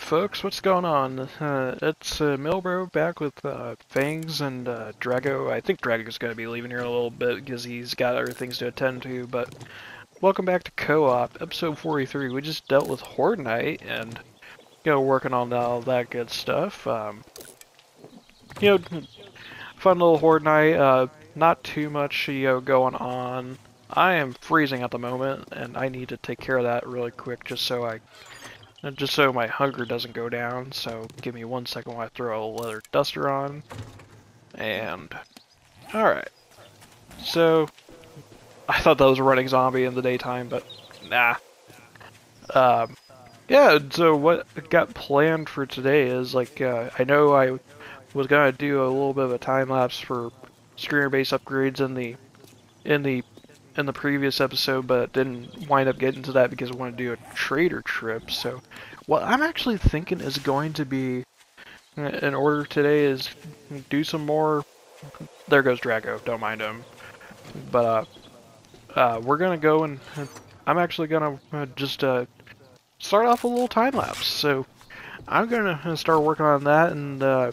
Folks, what's going on? Uh, it's uh, Milbro back with uh, Fangs and uh, Drago. I think Drago's going to be leaving here in a little bit because he's got other things to attend to, but welcome back to Co-op, episode 43. We just dealt with Horde Night and, you know, working on all that good stuff. Um, you know, fun little Horde Night, uh, not too much, you know, going on. I am freezing at the moment, and I need to take care of that really quick just so I and just so my hunger doesn't go down, so give me one second while I throw a leather duster on. And, alright. So, I thought that was a running zombie in the daytime, but nah. Um, yeah, so what got planned for today is, like, uh, I know I was gonna do a little bit of a time lapse for screener base upgrades in the in the in the previous episode, but didn't wind up getting to that because I want to do a trader trip. So, what I'm actually thinking is going to be in order today is do some more. There goes Drago. Don't mind him. But uh, uh, we're gonna go and I'm actually gonna uh, just uh, start off a little time lapse. So I'm gonna start working on that and uh,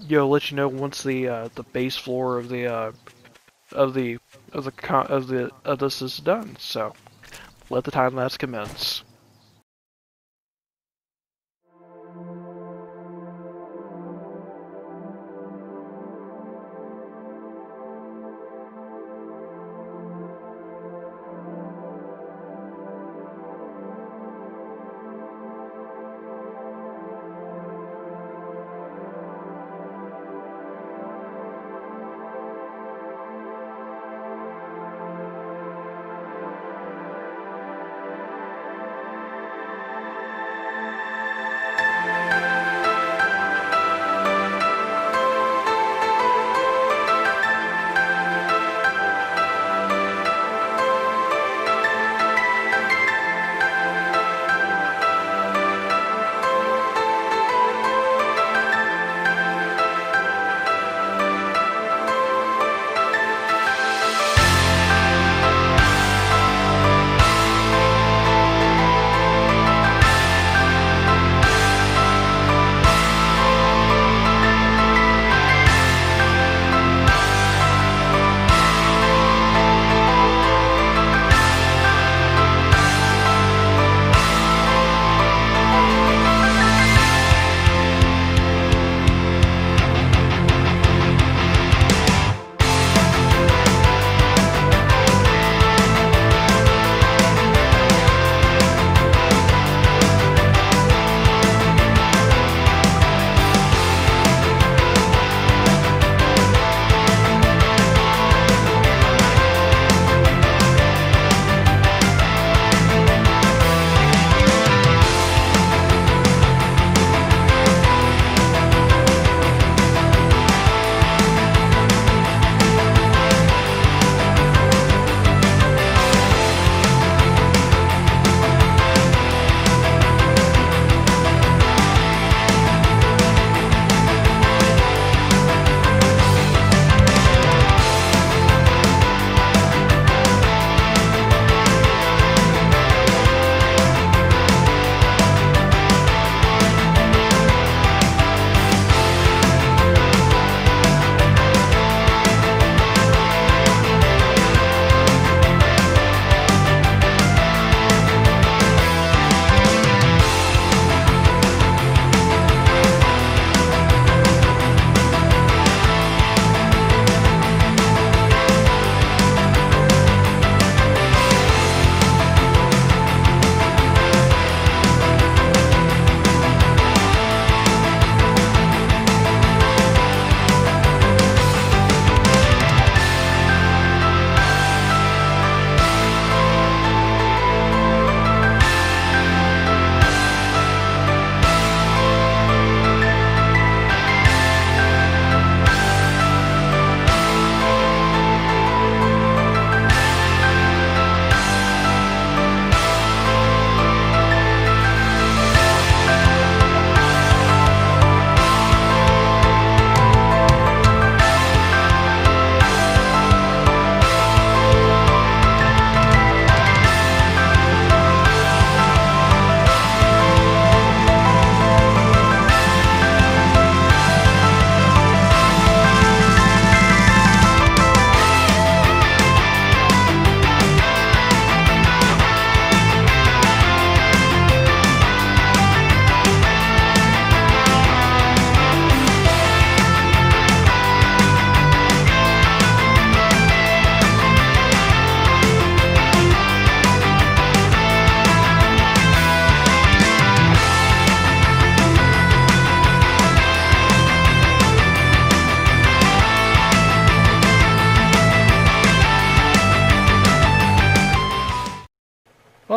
you know let you know once the uh, the base floor of the uh, of the of the of the of this is done. So let the time lapse commence.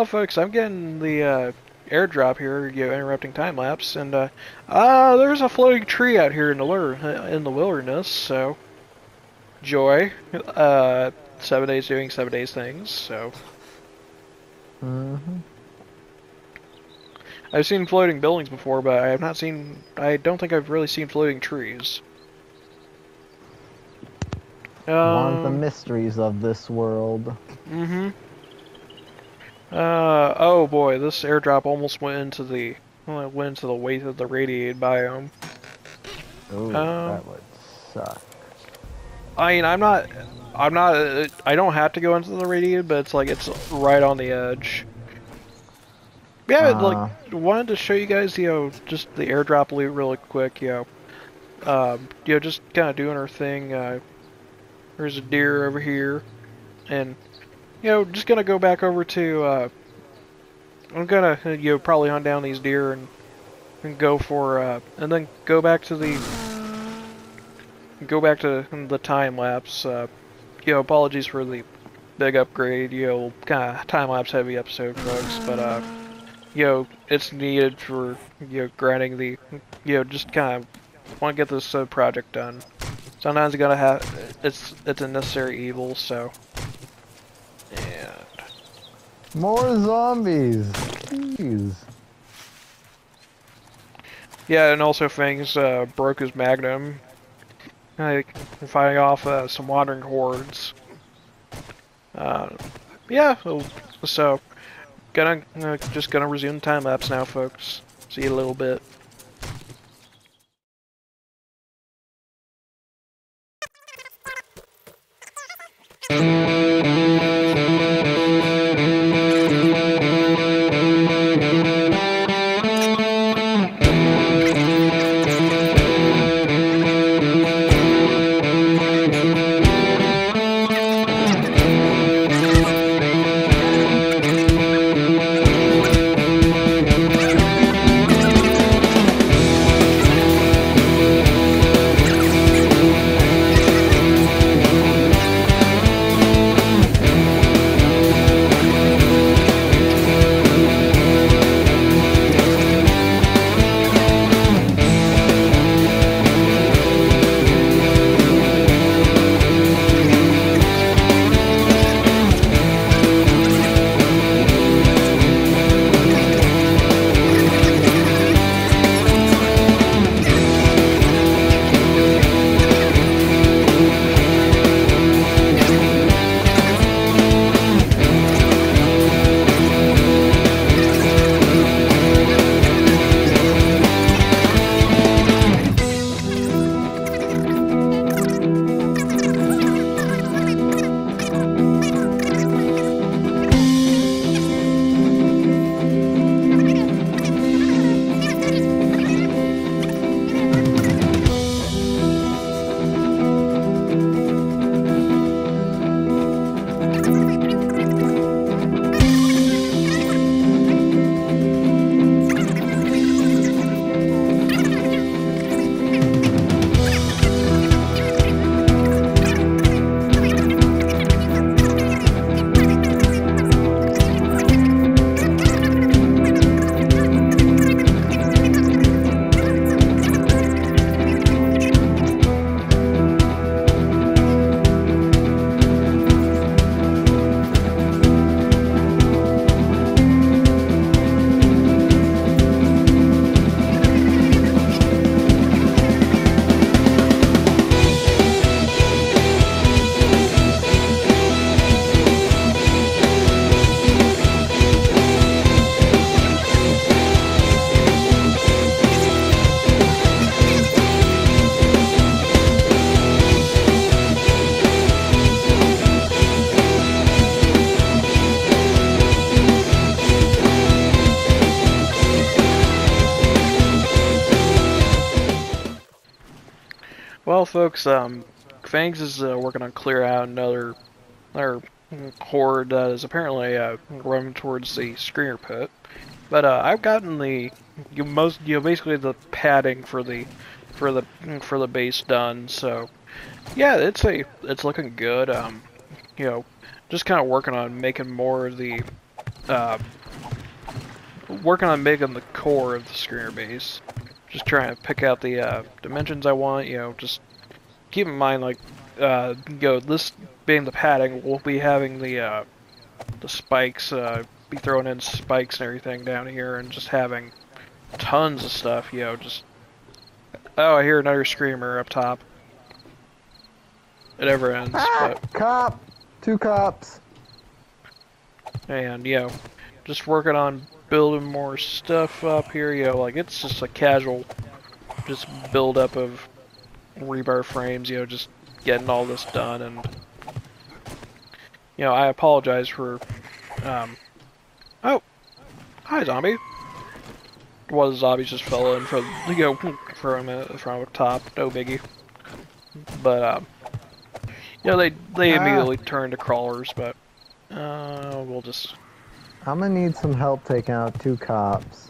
Folks, I'm getting the uh, airdrop here, you know, interrupting time lapse, and uh, uh, there's a floating tree out here in the lur- in the wilderness. So, joy, uh, seven days doing seven days things. So, Mm-hmm. I've seen floating buildings before, but I have not seen. I don't think I've really seen floating trees. One of the Um, mysteries of this world. Mm-hmm. Uh oh boy, this airdrop almost went into the well, went into the weight of the radiated biome. Ooh, Um, that would suck. I mean, I'm not, I'm not, uh, I don't have to go into the radiated, but it's like it's right on the edge. Yeah, Uh. like wanted to show you guys, you know, just the airdrop loot really quick, you know, um, you know, just kind of doing our thing. Uh, there's a deer over here, and you know, just gonna go back over to. Uh, I'm gonna, you know, probably hunt down these deer and, and go for, uh, and then go back to the go back to the time lapse. Uh, you know, apologies for the big upgrade. You know, kind of time lapse heavy episode, folks. But uh, you know, it's needed for you know grinding the, you know, just kind of want to get this uh, project done. Sometimes you gotta have it's it's a necessary evil. So, More zombies. Jeez. yeah, and also Fangs uh, broke his magnum. Like fighting off uh, some wandering hordes. Uh, yeah, so- gonna uh, just gonna resume time lapse now, folks. See you a little bit. Well, folks, um, Fangs is uh, working on clear out another, another horde that is apparently uh, running towards the screener pit. But uh, I've gotten the you most you know basically the padding for the for the for the base done. So yeah, it's a it's looking good. Um, you know, just kind of working on making more of the uh, working on making the core of the screener base. Just trying to pick out the uh, dimensions I want. You know, just keep in mind like, uh, you know, this being the padding, we'll be having the uh, the spikes, uh, be throwing in spikes and everything down here, and just having tons of stuff. You know, just oh, I hear another screamer up top. It never ends, Ah, but cop! Two cops. and you know, just working on building more stuff up here. You know, like it's just a casual, just build up of rebar frames. You know, just getting all this done, and you know, I apologize for. Um, oh, hi, zombie. One of the zombies just fell in from you know from uh, from up top. No biggie. But um, you know, they they Ah. immediately turned to crawlers, but uh, we'll just. I'm gonna need some help taking out two cops.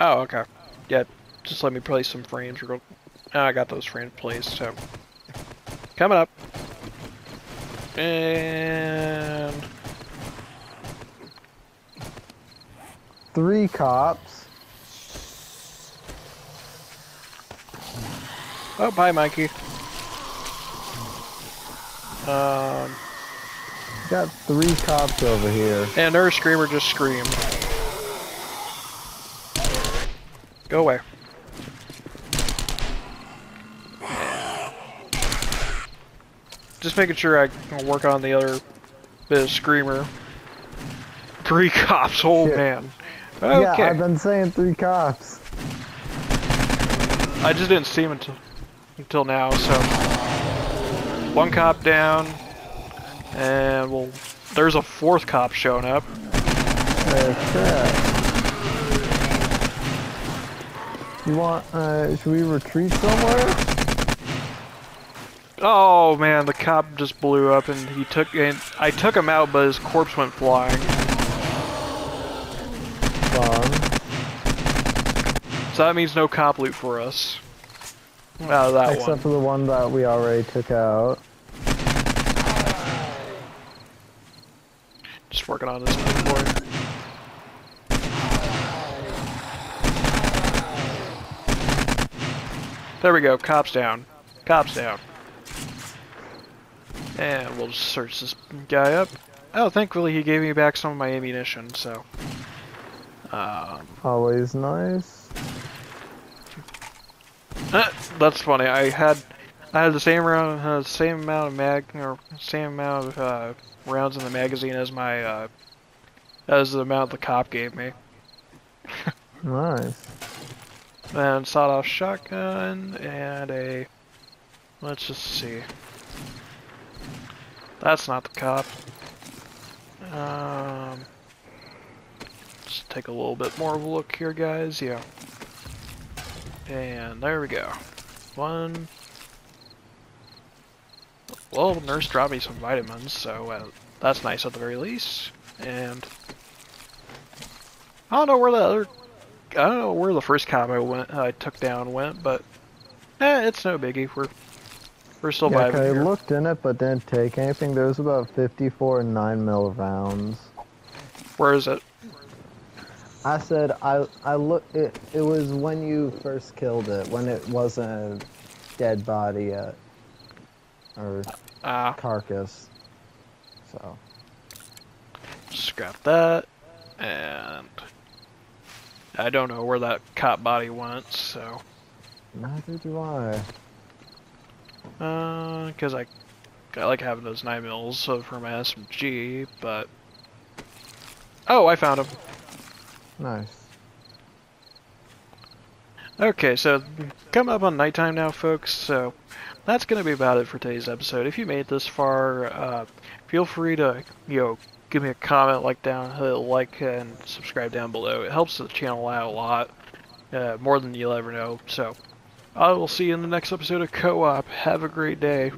Oh, okay. Yeah, just let me place some frames. Real... Oh, I got those frames placed, so. Coming up. And. Three cops. Oh, bye, Mikey. Um, Got three cops over here. and their screamer just screamed. Go away. Just making sure I can work on the other bit of screamer. Three cops, oh Shit. man. Yeah, Okay. I've been saying three cops. I just didn't see him until until now, so one cop down, and well, there's a fourth cop showing up. Crap. You want, uh, should we retreat somewhere? Oh man, the cop just blew up, and he took and I took him out, but his corpse went flying. Fun. So that means no cop loot for us. Out of that Except one. for the one that we already took out. Just working on this boy. There we go, cops down. Cops down. And we'll just search this guy up. Oh, thankfully he gave me back some of my ammunition, so. Um, Always nice. that's funny. I had I had the same round, uh, same amount of mag or same amount of uh, rounds in the magazine as my uh, as the amount the cop gave me. Nice. And sawed-off shotgun and a. Let's just see. That's not the cop. Um. Just take a little bit more of a look here, guys. Yeah. And there we go. One. Well, nurse dropped me some vitamins, so uh, that's nice at the very least. And I don't know where the other I don't know where the first cop I went, I took down went, but eh, it's no biggie. We're we're still Yeah, 'cause I here. looked in it but didn't take anything. There's about 54 9 mil rounds. Where is it? I said I I look it it was when you first killed it when it wasn't a dead body yet or Ah, carcass. So scrap that, and I don't know where that cop body went. So, neither do I. uh, because I I like having those nine mils my SMG, but oh, I found him. Nice. Okay, so come up on nighttime now, folks. So that's going to be about it for today's episode. If you made it this far, uh, feel free to you know give me a comment, like down, hit like, and subscribe down below. It helps the channel out a lot, uh, more than you'll ever know. So I will see you in the next episode of Co-op. Have a great day.